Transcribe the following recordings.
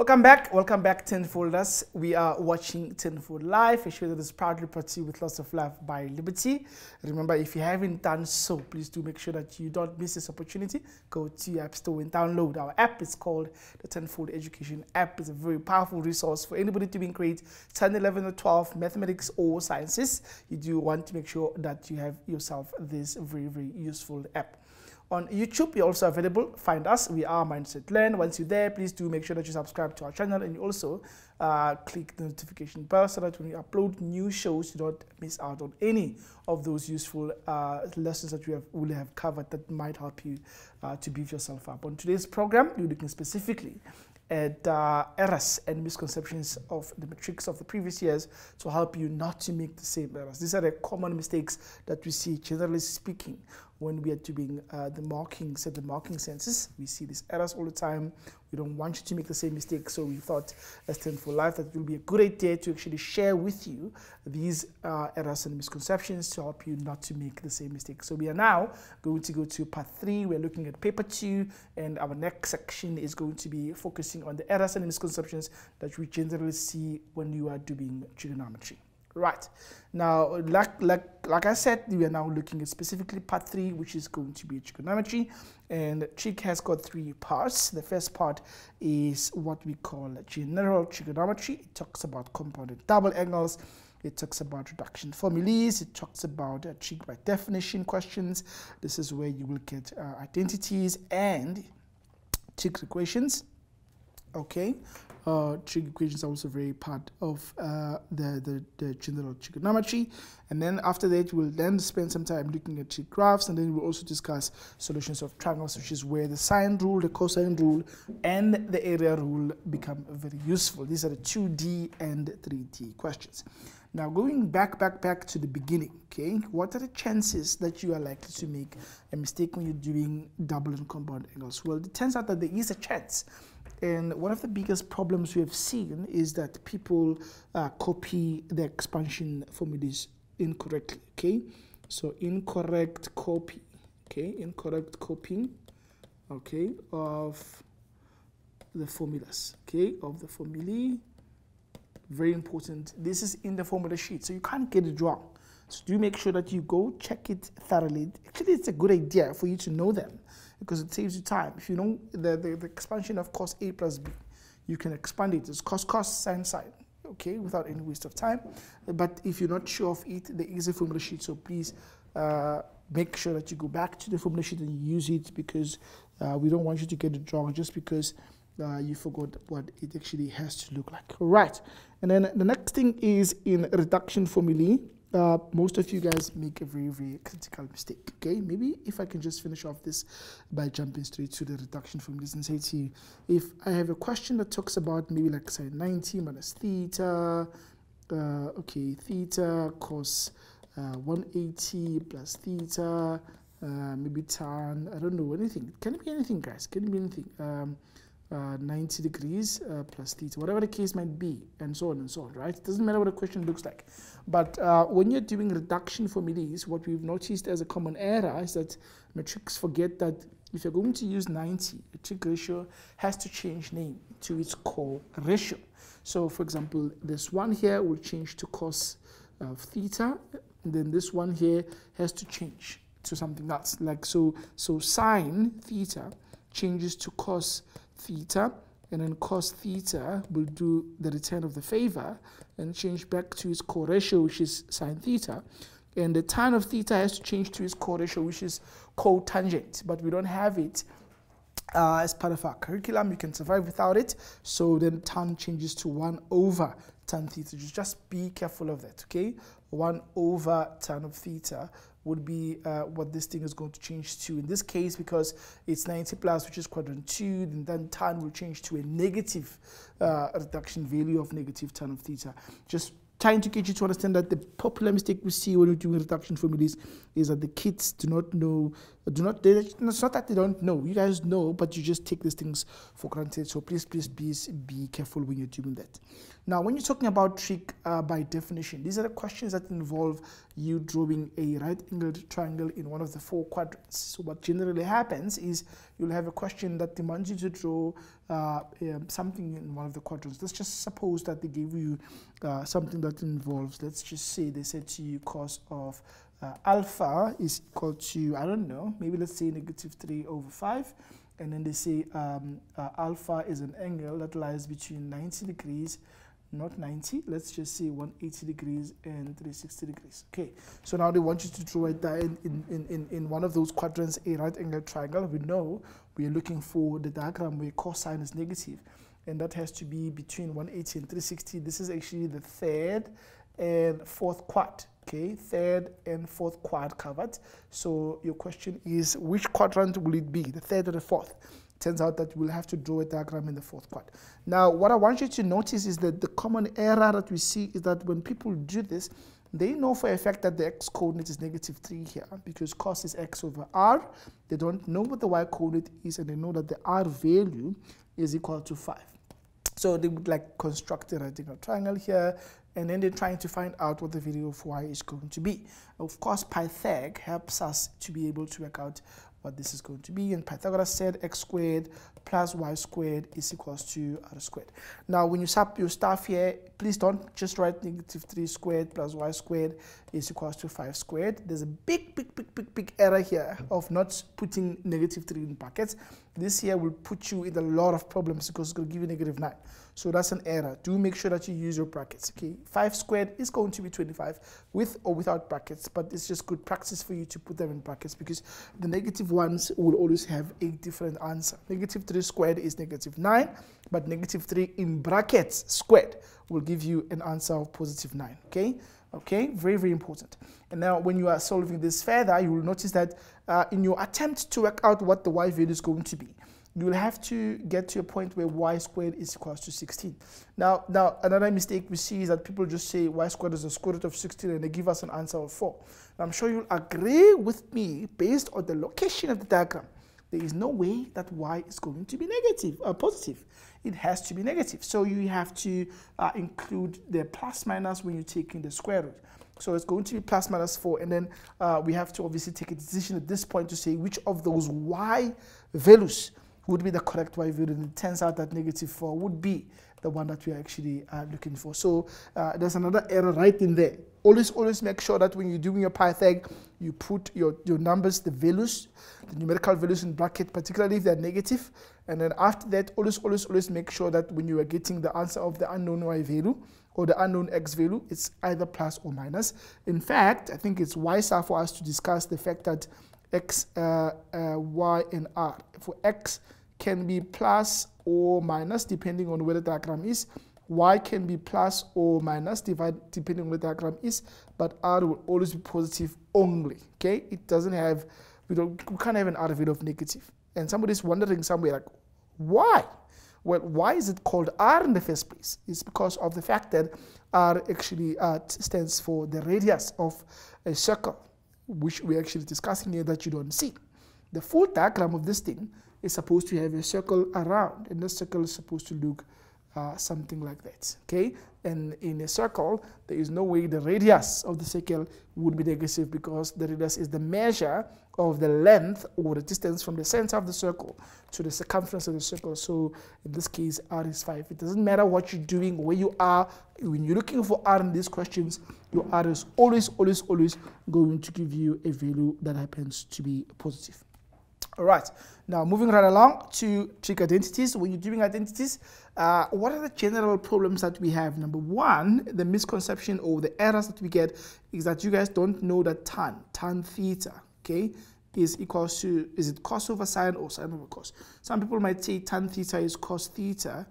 Welcome back. Welcome back, Tenfolders. We are watching Tenfold Live, a show that is proudly brought to you with lots of love by Liberty. Remember, if you haven't done so, please do make sure that you don't miss this opportunity. Go to your App Store and download our app. It's called the Tenfold Education app. It's a very powerful resource for anybody doing grade 10, 11, or 12 mathematics or sciences. You do want to make sure that you have yourself this very, very useful app. On YouTube, we're also available. Find us. We are Mindset Learn. Once you're there, please do make sure that you subscribe to our channel and you also uh, click the notification bell so that when we upload new shows, you don't miss out on any of those useful uh, lessons that we have, will have covered that might help you uh, to beef yourself up. On today's program, we're looking specifically at uh, errors and misconceptions of the matrics of the previous years to help you not to make the same errors. These are the common mistakes that we see, generally speaking, when we are doing uh, the markings at the marking census. We see these errors all the time. We don't want you to make the same mistake, so we thought as Tenfold Live that it will be a good idea to actually share with you these uh, errors and misconceptions to help you not to make the same mistake. So we are now going to go to part three. We're looking at paper two, and our next section is going to be focusing on the errors and misconceptions that we generally see when you are doing trigonometry. Right. Now, like, like, like I said, we are now looking at specifically part three, which is going to be trigonometry. And trig has got three parts. The first part is what we call general trigonometry. It talks about compounded double angles. It talks about reduction formulas. It talks about uh, trig by definition questions. This is where you will get uh, identities and trig equations. Okay, uh, trig equations are also very part of uh, the, the, the, general trigonometry. And then after that, we'll then spend some time looking at trig graphs, and then we'll also discuss solutions of triangles, which is where the sine rule, the cosine rule, and the area rule become very useful. These are the 2D and 3D questions. Now, going back, back, back to the beginning, okay, what are the chances that you are likely to make a mistake when you're doing double and compound angles? Well, it turns out that there is a chance and one of the biggest problems we have seen is that people uh, copy the expansion formulas incorrectly. Okay, so incorrect copy. Okay, incorrect copying. Okay, of the formulas. Okay, of the formulae. Very important. This is in the formula sheet, so you can't get it wrong. So do make sure that you go check it thoroughly. Actually, it's a good idea for you to know them because it saves you time. If you know the, the, the expansion of cos A plus B, you can expand it. It's cos, cos, sine sine, okay, without any waste of time. But if you're not sure of it, there is a formula sheet, so please uh, make sure that you go back to the formula sheet and use it because uh, we don't want you to get it wrong just because uh, you forgot what it actually has to look like. Right, and then the next thing is in reduction formulae uh, most of you guys make a very, very critical mistake. Okay, maybe if I can just finish off this by jumping straight to the reduction formulas and say to you, if I have a question that talks about maybe like say 90 minus theta, uh, okay, theta cos uh, 180 plus theta, uh, maybe tan, I don't know, anything. Can it be anything, guys? Can it be anything? Um, uh, 90 degrees uh, plus theta, whatever the case might be, and so on and so on, right? It doesn't matter what the question looks like. But uh, when you're doing reduction formulas, what we've noticed as a common error is that matrics forget that if you're going to use 90, the trig ratio has to change name to its core ratio. So, for example, this one here will change to cos of theta, and then this one here has to change to something else. Like so, so sine theta changes to cos theta and then cos theta will do the return of the favor and change back to its co-ratio which is sine theta. And the tan of theta has to change to its co-ratio which is cotangent but we don't have it uh, as part of our curriculum. You can survive without it. So then tan changes to 1 over tan theta. Just be careful of that okay? 1 over tan of theta would be uh, what this thing is going to change to. In this case, because it's 90 plus, which is quadrant 2, and then tan will change to a negative uh, reduction value of negative tan of theta. Just trying to get you to understand that the popular mistake we see when we're doing reduction formulas is that the kids do not know, do not, it's not that they don't know, you guys know, but you just take these things for granted. So please, please, please be careful when you're doing that. Now, when you're talking about trig uh, by definition, these are the questions that involve you drawing a right-angled triangle in one of the four quadrants. So what generally happens is you'll have a question that demands you to draw uh, um, something in one of the quadrants. Let's just suppose that they gave you uh, something that involves, let's just say they said to you cos of uh, alpha is equal to, I don't know, maybe let's say negative 3 over 5. And then they say um, uh, alpha is an angle that lies between 90 degrees not 90 let's just say 180 degrees and 360 degrees. Okay. So now they want you to draw it in, in, in, in one of those quadrants a right angle triangle. We know we are looking for the diagram where cosine is negative. And that has to be between 180 and 360 this is actually the third and fourth quad okay third and fourth quad covered so your question is which quadrant will it be the third or the fourth turns out that we'll have to draw a diagram in the fourth quad. Now, what I want you to notice is that the common error that we see is that when people do this, they know for a fact that the x coordinate is negative 3 here because cos is x over r. They don't know what the y coordinate is and they know that the r value is equal to 5. So they would like construct a angle triangle here and then they're trying to find out what the value of y is going to be. Of course, Pythag helps us to be able to work out what this is going to be. And Pythagoras said x squared plus y squared is equals to r squared. Now, when you sub your stuff here, please don't just write negative 3 squared plus y squared is equals to 5 squared. There's a big, big, big, big, big error here of not putting negative 3 in brackets. This here will put you in a lot of problems because it's going to give you negative 9. So that's an error. Do make sure that you use your brackets. Okay, 5 squared is going to be 25 with or without brackets, but it's just good practice for you to put them in brackets because the negative ones will always have a different answer. Negative 3 squared is negative 9, but negative 3 in brackets squared will give you an answer of positive 9. Okay, okay, very, very important. And now when you are solving this further, you will notice that uh, in your attempt to work out what the y value is going to be, you will have to get to a point where y squared is equals to 16. Now, now another mistake we see is that people just say y squared is the square root of 16 and they give us an answer of 4. And I'm sure you'll agree with me based on the location of the diagram. There is no way that y is going to be negative or uh, positive. It has to be negative. So you have to uh, include the plus minus when you're taking the square root. So it's going to be plus minus 4. And then uh, we have to obviously take a decision at this point to say which of those y values would be the correct y value. And it turns out that negative 4 would be the one that we are actually uh, looking for. So uh, there's another error right in there. Always, always make sure that when you're doing your Pythag, you put your, your numbers, the values, the numerical values in bracket, particularly if they're negative. And then after that, always, always, always make sure that when you are getting the answer of the unknown y value or the unknown x value, it's either plus or minus. In fact, I think it's wiser for us to discuss the fact that x, uh, uh, y, and r. For x, can be plus or minus depending on where the diagram is. Y can be plus or minus divide, depending on the diagram is, but R will always be positive only. Okay, it doesn't have, we, don't, we can't have an R value of negative. And somebody's wondering somewhere like, why? Well, why is it called R in the first place? It's because of the fact that R actually uh, stands for the radius of a circle, which we're actually discussing here that you don't see. The full diagram of this thing is supposed to have a circle around, and this circle is supposed to look uh, something like that. Okay, and in a circle, there is no way the radius of the circle would be negative because the radius is the measure of the length or the distance from the center of the circle to the circumference of the circle. So in this case, r is 5. It doesn't matter what you're doing, where you are. When you're looking for r in these questions, your r is always, always, always going to give you a value that happens to be positive. All right, now moving right along to trig identities. When you're doing identities, uh, what are the general problems that we have? Number one, the misconception or the errors that we get is that you guys don't know that tan, tan theta, okay, is equals to, is it cos over sine or sine over cos? Some people might say tan theta is cos theta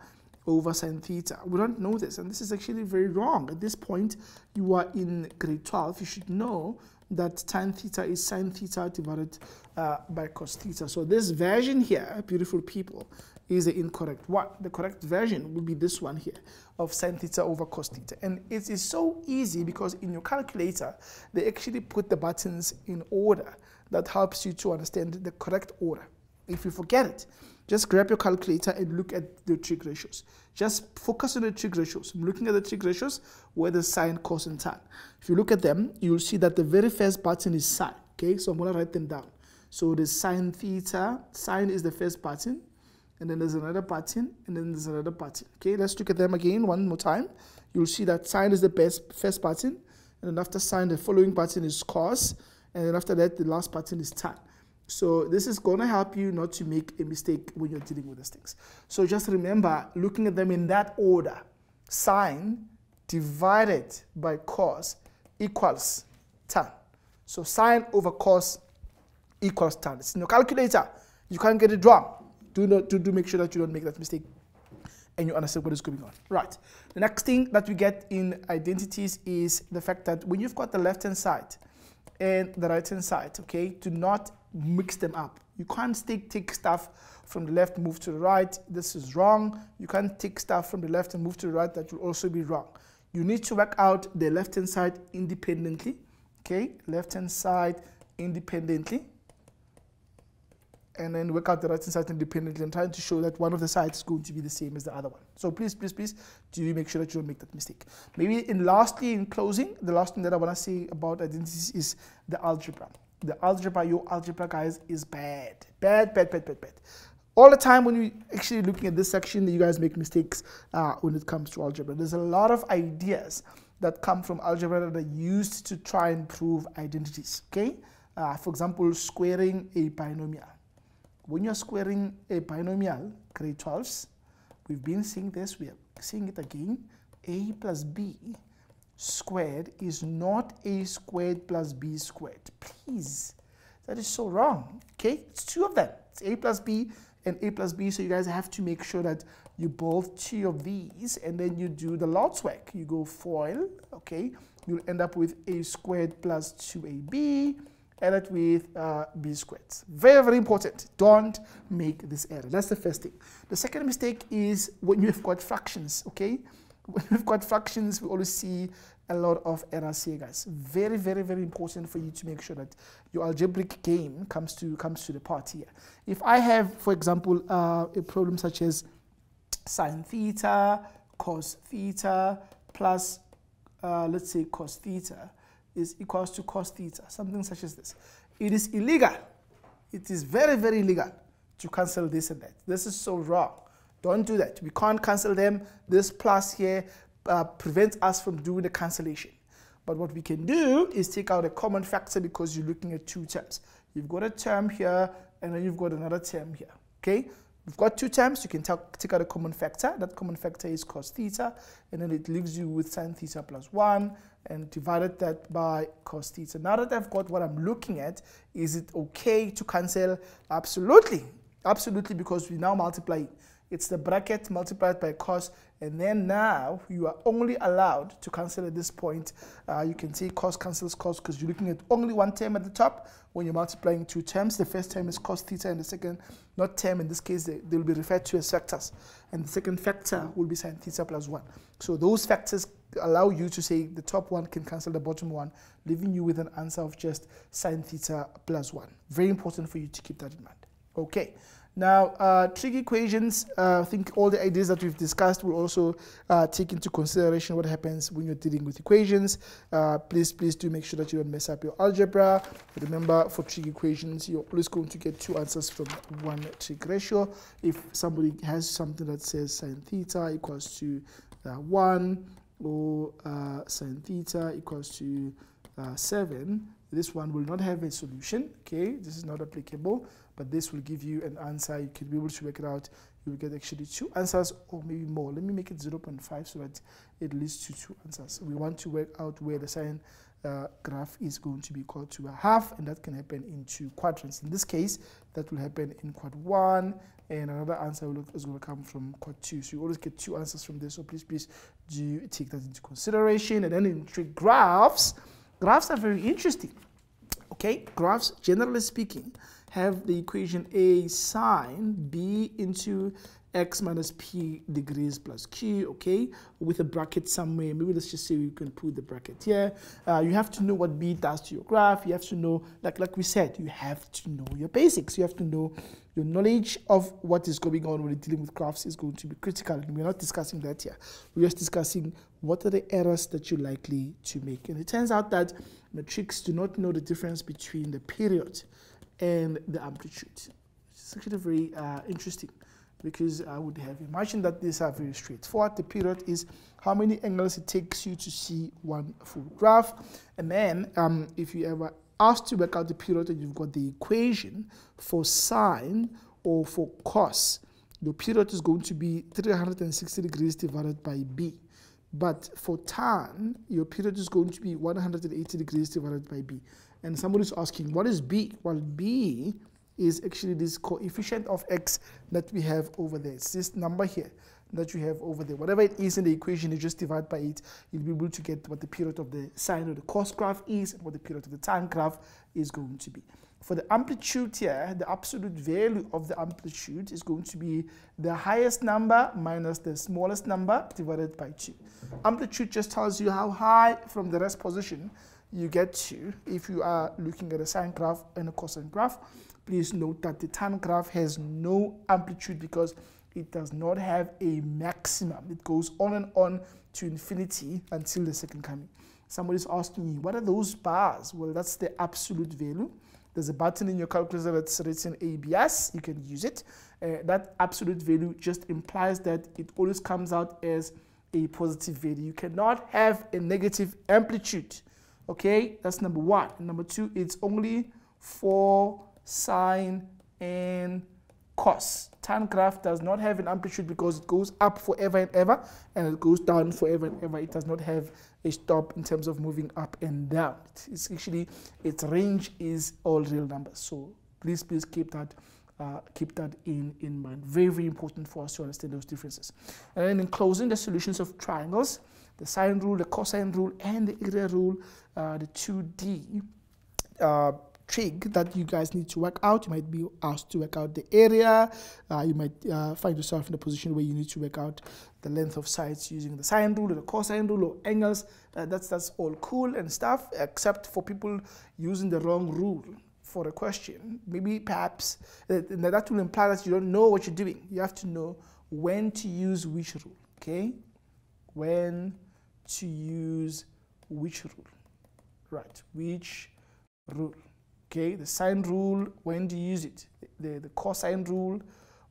over sine theta. We don't know this, and this is actually very wrong. At this point, you are in grade 12. You should know that tan theta is sine theta divided uh, by cos theta. So this version here, beautiful people, is the incorrect one. The correct version would be this one here of sine theta over cos theta. And it is so easy because in your calculator, they actually put the buttons in order that helps you to understand the correct order. If you forget it, just grab your calculator and look at the trig ratios. Just focus on the trig ratios. I'm looking at the trig ratios where the sine, cos, and tan. If you look at them, you'll see that the very first button is sine. Okay, so I'm going to write them down. So the sine theta, sine is the first button, and then there's another pattern, and then there's another pattern. Okay, let's look at them again one more time. You'll see that sine is the best first pattern, and then after sine, the following pattern is cos, and then after that, the last pattern is tan. So this is going to help you not to make a mistake when you're dealing with these things. So just remember, looking at them in that order, sine divided by cos equals tan. So sine over cos equals tan. It's in your calculator. You can't get it wrong. Do not do, do make sure that you don't make that mistake and you understand what is going on. Right. The next thing that we get in identities is the fact that when you've got the left hand side and the right hand side, okay, do not mix them up. You can't take, take stuff from the left, move to the right. This is wrong. You can't take stuff from the left and move to the right. That will also be wrong. You need to work out the left hand side independently. Okay, left hand side independently and then work out the right side independently and trying to show that one of the sides is going to be the same as the other one. So please, please, please, do make sure that you don't make that mistake. Maybe in lastly, in closing, the last thing that I want to say about identities is the algebra. The algebra, your algebra, guys, is bad. Bad, bad, bad, bad, bad. All the time when you actually looking at this section, you guys make mistakes uh, when it comes to algebra. There's a lot of ideas that come from algebra that are used to try and prove identities, okay? Uh, for example, squaring a binomial when you're squaring a binomial, grade 12s, we've been seeing this, we are seeing it again, a plus b squared is not a squared plus b squared. Please, that is so wrong, okay? It's two of them. It's a plus b and a plus b, so you guys have to make sure that you both two of these, and then you do the Lord's work. You go FOIL, okay? You'll end up with a squared plus 2ab add it with uh, b squared. Very, very important. Don't make this error. That's the first thing. The second mistake is when you've got fractions, okay? When you've got fractions, we always see a lot of errors here, guys. Very, very, very important for you to make sure that your algebraic game comes to comes to the part here. If I have, for example, uh, a problem such as sine theta, cos theta, plus, uh, let's say, cos theta, is equals to cos theta, something such as this. It is illegal. It is very, very illegal to cancel this and that. This is so wrong. Don't do that. We can't cancel them. This plus here uh, prevents us from doing the cancellation. But what we can do is take out a common factor because you're looking at two terms. You've got a term here and then you've got another term here. Okay? We've got two terms. You can take out a common factor. That common factor is cos theta, and then it leaves you with sine theta plus 1, and divided that by cos theta. Now that I've got what I'm looking at, is it okay to cancel? Absolutely. Absolutely, because we now multiply it's the bracket multiplied by cos and then now you are only allowed to cancel at this point. Uh, you can see cos cancels cos because you're looking at only one term at the top when you're multiplying two terms. The first term is cos theta and the second not term. In this case they, they will be referred to as factors and the second factor will be sine theta plus 1 so those factors allow you to say the top one can cancel the bottom one leaving you with an answer of just sine theta plus 1 very important for you to keep that in mind. Okay now, uh, trig equations, uh, I think all the ideas that we've discussed will also uh, take into consideration what happens when you're dealing with equations. Uh, please, please do make sure that you don't mess up your algebra. Remember, for trig equations, you're always going to get two answers from one trig ratio. If somebody has something that says sine theta equals to uh, 1 or uh, sine theta equals to 7, this one will not have a solution, okay? This is not applicable but this will give you an answer. You can be able to work it out. You will get actually two answers or maybe more. Let me make it 0 0.5 so that it leads to two answers. We want to work out where the sine uh, graph is going to be equal to a half, and that can happen in two quadrants. In this case, that will happen in quad 1, and another answer will, is going to come from quad 2. So you always get two answers from this, so please, please do take that into consideration. And then in trig graphs, graphs are very interesting. Okay, graphs, generally speaking, have the equation a sine b into x minus p degrees plus q, okay, with a bracket somewhere. Maybe let's just say we can put the bracket here. Uh, you have to know what b does to your graph. You have to know, like, like we said, you have to know your basics. You have to know your knowledge of what is going on when you're dealing with graphs is going to be critical. And we're not discussing that here. We're just discussing what are the errors that you're likely to make. And it turns out that matrics do not know the difference between the period and the amplitude. It's actually very uh, interesting. because I would have imagined that these are very straightforward. The period is how many angles it takes you to see one full graph. And then um, if you ever asked to work out the period and you've got the equation for sine or for cos, your period is going to be 360 degrees divided by b. But for tan, your period is going to be 180 degrees divided by b. And somebody's asking, what is b? Well, b is actually this coefficient of x that we have over there. It's this number here that you have over there. Whatever it is in the equation, you just divide by it. You'll be able to get what the period of the sine or the cos graph is and what the period of the tan graph is going to be. For the amplitude here, the absolute value of the amplitude is going to be the highest number minus the smallest number divided by 2. Amplitude just tells you how high from the rest position you get to if you are looking at a sine graph and a cosine graph. Please note that the tan graph has no amplitude because it does not have a maximum. It goes on and on to infinity until the second coming. Somebody's asking me, what are those bars? Well, that's the absolute value. There's a button in your calculator that's written ABS. You can use it. Uh, that absolute value just implies that it always comes out as a positive value. You cannot have a negative amplitude. Okay, that's number one. Number two, it's only for sine and cos. Tan graph does not have an amplitude because it goes up forever and ever and it goes down forever and ever. It does not have a stop in terms of moving up and down. It's actually, its range is all real numbers. So please, please keep that uh, keep that in, in mind. Very, very important for us to understand those differences. And then in closing, the solutions of triangles, the sine rule, the cosine rule, and the area rule, uh, the 2D uh, trig that you guys need to work out. You might be asked to work out the area. Uh, you might uh, find yourself in a position where you need to work out the length of sides using the sine rule or the cosine rule or angles. Uh, that's, that's all cool and stuff, except for people using the wrong rule for a question. Maybe perhaps uh, that will imply that you don't know what you're doing. You have to know when to use which rule, okay? When to use which rule, right? Which rule, okay? The sine rule, when do you use it? The, the cosine rule,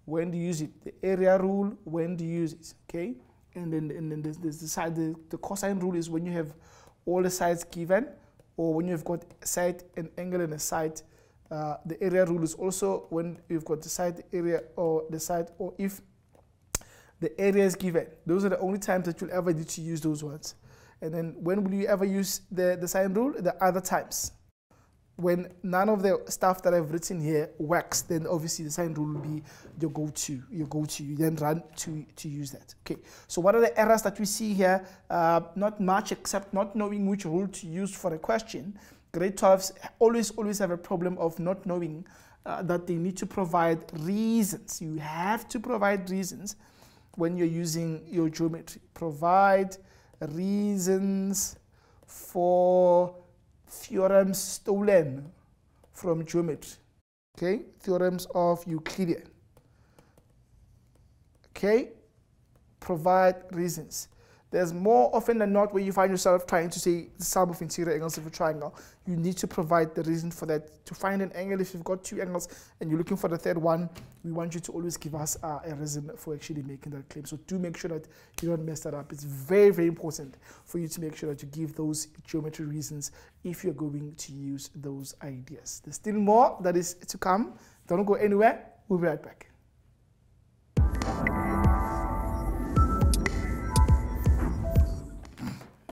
when do you use it? The area rule, when do you use it, okay? And then, and then there's, there's the, side, the, the cosine rule is when you have all the sides given or when you've got a side and angle and a side, uh, the area rule is also when you've got the side area or the side, or if the area is given. Those are the only times that you'll ever need to use those ones. And then when will you ever use the, the sine rule? The other times when none of the stuff that I've written here works, then obviously the sine rule will be your go-to, your go-to. You then run to, to use that. Okay, so what are the errors that we see here? Uh, not much except not knowing which rule to use for a question. Grade 12s always, always have a problem of not knowing uh, that they need to provide reasons. You have to provide reasons when you're using your geometry. Provide reasons for theorems stolen from geometry. Okay, theorems of Euclidean. Okay, provide reasons. There's more often than not where you find yourself trying to say the sum of interior angles of a triangle. You need to provide the reason for that. To find an angle, if you've got two angles and you're looking for the third one, we want you to always give us uh, a reason for actually making that claim. So do make sure that you don't mess that up. It's very, very important for you to make sure that you give those geometry reasons if you're going to use those ideas. There's still more that is to come. Don't go anywhere. We'll be right back.